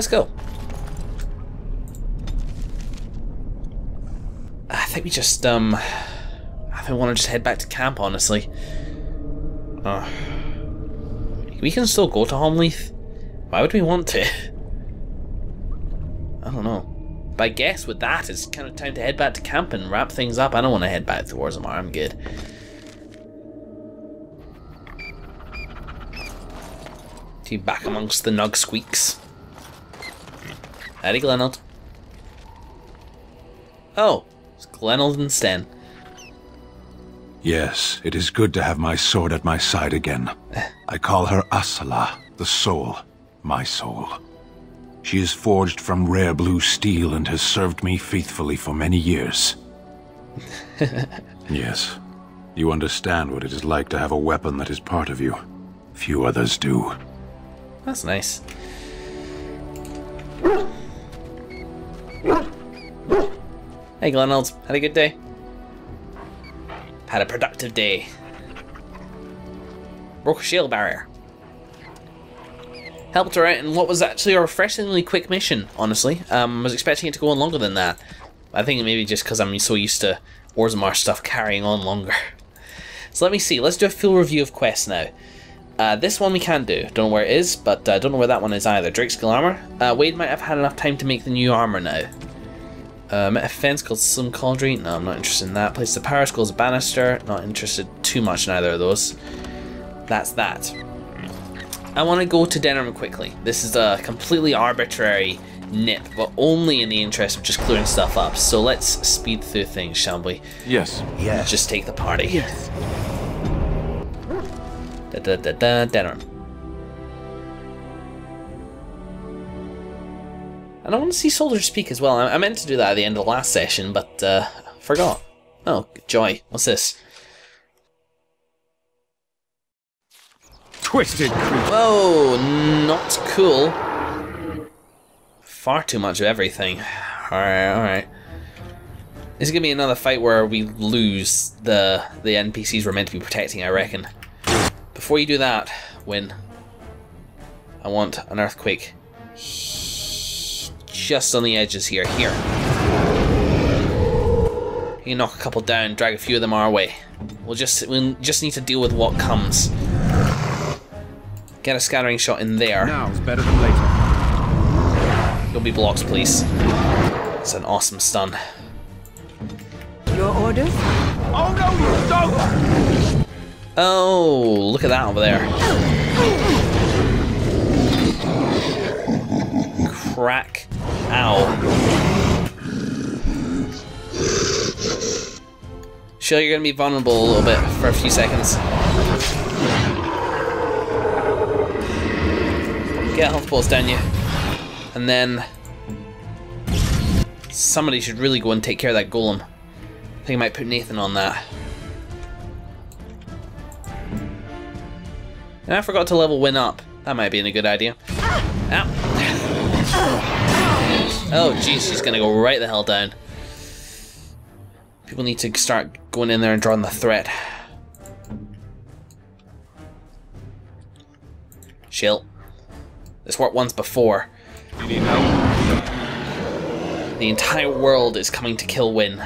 Let's go. I think we just, um... I think we want to just head back to camp, honestly. Uh, we can still go to Holmleith. Why would we want to? I don't know. But I guess with that, it's kind of time to head back to camp and wrap things up. I don't want to head back to Orzammar. I'm good. To back amongst the Nug Squeaks. Eddie Glenold. Oh, it's Glenold and Sten. Yes, it is good to have my sword at my side again. I call her Asala, the soul, my soul. She is forged from rare blue steel and has served me faithfully for many years. yes, you understand what it is like to have a weapon that is part of you. Few others do. That's nice. Hey Glenolds, had a good day? Had a productive day. Broke a shield barrier. Helped her out in what was actually a refreshingly quick mission, honestly. Um, I was expecting it to go on longer than that. I think maybe just because I'm so used to Orzammar stuff carrying on longer. So let me see, let's do a full review of quests now. Uh, this one we can do. Don't know where it is, but I uh, don't know where that one is either. Drakeskull armor. Uh, Wade might have had enough time to make the new armor now. Uh, met a fence called Slim Couldry. No, I'm not interested in that. Place the Power Skull a banister. Not interested too much in either of those. That's that. I want to go to Denerim quickly. This is a completely arbitrary nip, but only in the interest of just clearing stuff up. So let's speed through things, shall we? Yes. Yes. Just take the party. Yes. Da da da da Denerim. And I want to see Soldier's Peak as well. I, I meant to do that at the end of the last session, but uh, forgot. Oh, joy. What's this? Twisted creature. Whoa, not cool. Far too much of everything. Alright, alright. This is gonna be another fight where we lose the the NPCs we're meant to be protecting, I reckon. Before you do that, Wynne. I want an earthquake just on the edges here. Here. You knock a couple down, drag a few of them our way. We'll just we'll just need to deal with what comes. Get a scattering shot in there. Now's better than later. Don't be blocks, please. It's an awesome stun. Your orders? Oh no, you don't! Oh, look at that over there. Crack. Ow. Sure, you're gonna be vulnerable a little bit for a few seconds. Get health balls down you. And then... Somebody should really go and take care of that golem. I think I might put Nathan on that. And I forgot to level Wynne up. That might be a good idea. Ow. Oh, jeez, she's gonna go right the hell down. People need to start going in there and drawing the threat. Chill. This worked once before. You need help? The entire world is coming to kill Wynne.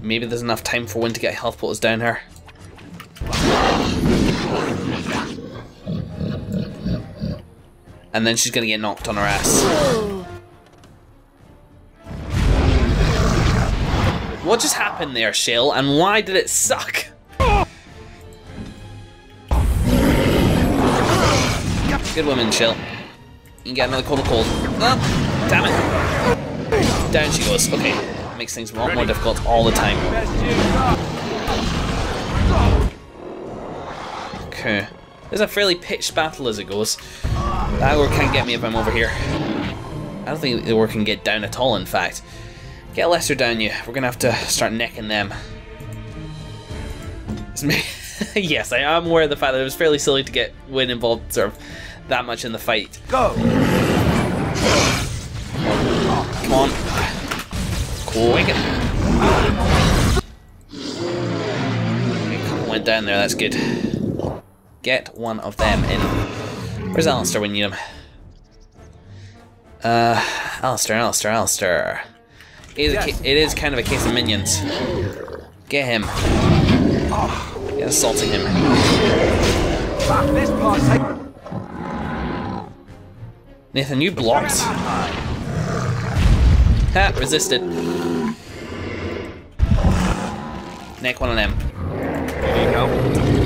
Maybe there's enough time for Wynne to get health potions down her. And then she's gonna get knocked on her ass. What just happened there, Shale, and why did it suck? Good woman, Shale. You can get another cold cold. Oh, damn it. Down she goes. Okay. Makes things a lot more difficult all the time. Okay. There's a fairly pitched battle as it goes. That Ogre can't get me if I'm over here. I don't think the Ogre can get down at all, in fact. Get lesser down you. We're gonna have to start necking them. yes, I am aware of the fact that it was fairly silly to get Wynne involved sort of that much in the fight. Go! Come on. Quicken. Okay, couple went down there, that's good. Get one of them in. Where's Alistair when you need him? Uh, Alistair, Alistair, Alistair. It is, a it is kind of a case of minions. Get him. Get assaulting him. Nathan, you blocked. Ha, resisted. Neck one of them. You need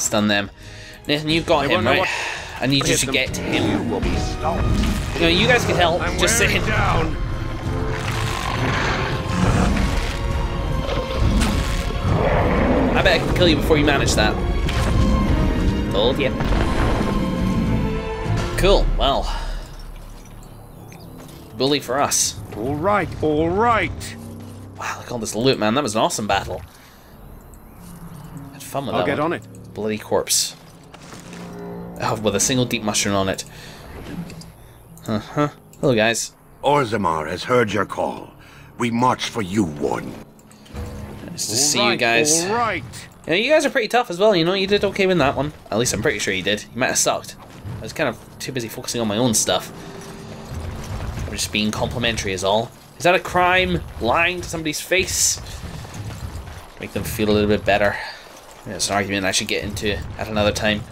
Stun them. Nathan, you've got him, right? I need you to them. get him. will be. You know, you guys can help. I'm just wearing saying. down. I bet I can kill you before you manage that. Told ya. Cool. Well. Bully for us. All right, all right. Wow, look at all this loot, man. That was an awesome battle. Had fun with that. I'll get one. on it. Bloody corpse. Oh, with a single deep mushroom on it. Uh huh. Hello, guys. Orzammar has heard your call. We march for you, Warden. Nice to All see you guys. All right. You, know, you guys are pretty tough as well. You know, you did okay with that one. At least I'm pretty sure you did. You might have sucked. I was kind of too busy focusing on my own stuff. I'm just being complimentary, is all. Is that a crime? Lying to somebody's face? Make them feel a little bit better. It's an argument I should get into at another time.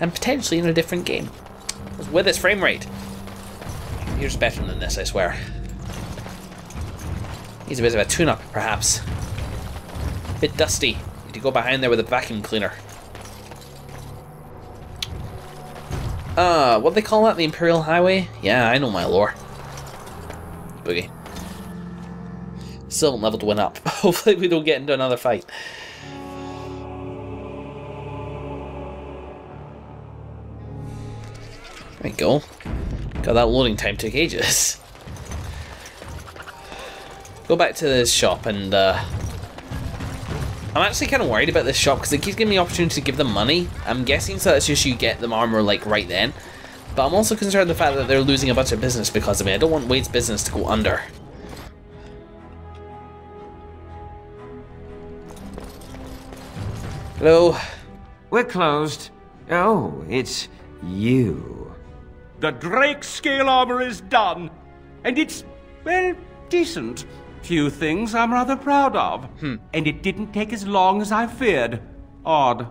And potentially in a different game. With its frame rate. Here's better than this, I swear. He's a bit of a tune-up, perhaps. A Bit dusty. Need to go behind there with a vacuum cleaner. Uh, what they call that? The Imperial Highway? Yeah, I know my lore. Boogie. Still haven't leveled one up. Hopefully we don't get into another fight. There we go. God, that loading time took ages. Go back to this shop and, uh... I'm actually kind of worried about this shop because it keeps giving me opportunity to give them money. I'm guessing so that's just you get them armor, like, right then. But I'm also concerned the fact that they're losing a bunch of business because of me. I don't want Wade's business to go under. Hello? We're closed. Oh, it's you. The Drake scale armor is done, and it's, well, decent. Few things I'm rather proud of. Hmm. And it didn't take as long as I feared. Odd.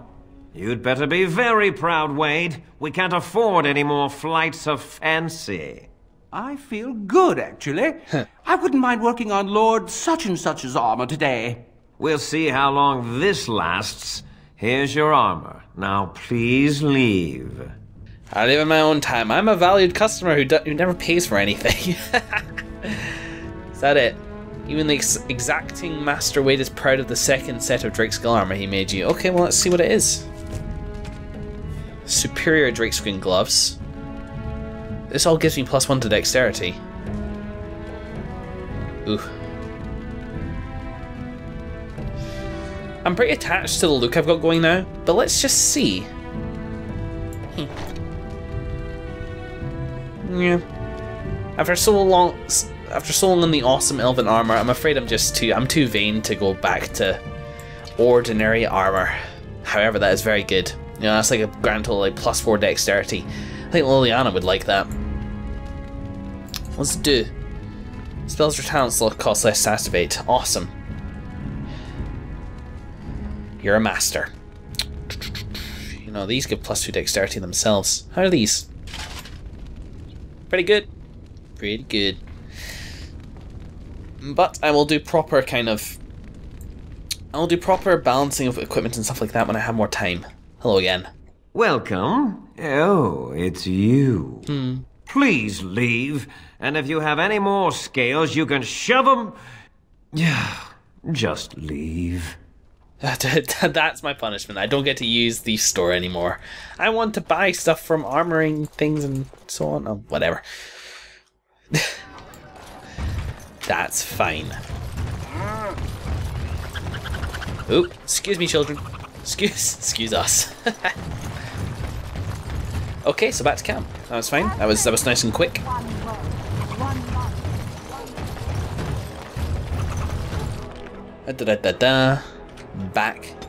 You'd better be very proud, Wade. We can't afford any more flights of fancy. I feel good, actually. I wouldn't mind working on Lord such and such's armor today. We'll see how long this lasts. Here's your armor. Now please leave. I live in my own time. I'm a valued customer who, who never pays for anything. is that it? Even the ex- exacting Master Wade is proud of the second set of Drake Skull armor he made you. Okay, well, let's see what it is. Superior Drake Skin gloves. This all gives me plus one to dexterity. Ooh. I'm pretty attached to the look I've got going now, but let's just see. Hmm. Yeah. After so long, after so long in the awesome elven armor, I'm afraid I'm just too, I'm too vain to go back to ordinary armor. However, that is very good. You know, that's like a grand total like plus four dexterity. I think Leliana would like that. Let's do. Spells or talents cost less to activate. Awesome. You're a master. You know, these give plus two dexterity themselves. How are these? Pretty good. Pretty good. But I will do proper kind of. I'll do proper balancing of equipment and stuff like that when I have more time. Hello again. Welcome. Oh, it's you. Hmm. Please leave. And if you have any more scales, you can shove them. Yeah, just leave. That's my punishment. I don't get to use the store anymore. I want to buy stuff from armoring things and so on. Oh, whatever. That's fine. Oop, excuse me, children. Excuse, excuse us. okay, so back to camp. That was fine. That was that was nice and quick. Da da da da. Back